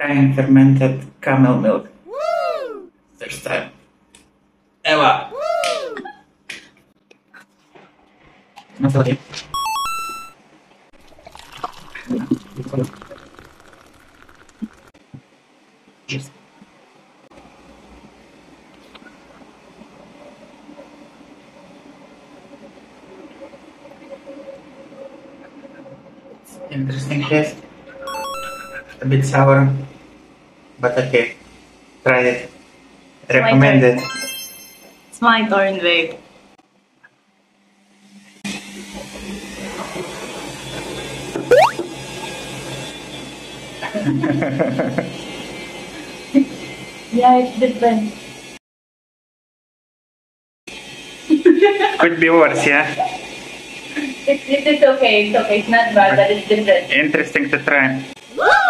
Trying fermented camel milk. First time. Ewa! No sorry. Cheers. Interesting taste. A bit sour, but okay. Try it. Recommend it. It's my turn, babe. yeah, it's different. Could be worse, yeah? It, it is okay, it's okay. It's not bad, but it's different. Interesting to try. Woo!